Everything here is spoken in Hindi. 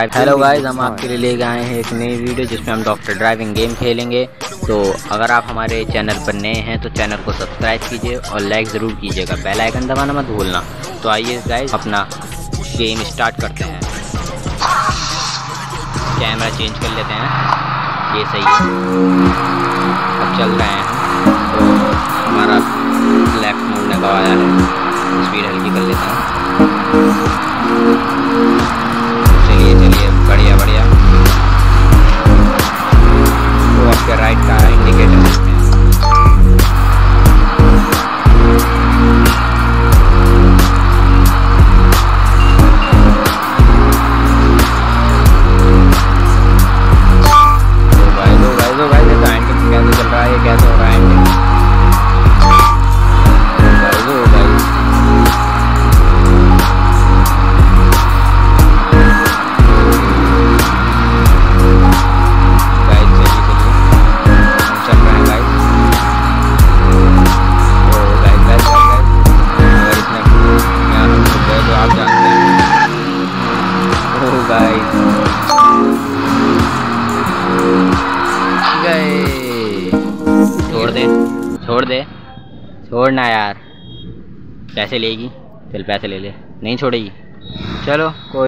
हेलो गाइस हम आपके लिए लेके आए हैं एक नई वीडियो जिसमें हम डॉक्टर ड्राइविंग गेम खेलेंगे। तो अगर आप हमारे चैनल पर नए हैं तो चैनल को सब्सक्राइब कीजिए और लाइक ज़रूर कीजिएगा। बेल आइकन दबाना मत भूलना। तो आइए गाइस अपना गेम स्टार्ट करते हैं। कैमरा चेंज कर लेते हैं। ये सही है। अब चल रहे हैं तो हमारा लेफ़्ट मुड़ने का आया है। स्पीड हल्की कर लेते हैं। गए। छोड़ दे छोड़ दे। छोड़ना यार। पैसे लेगी, चल पैसे ले ले। नहीं छोड़ेगी। चलो, कोई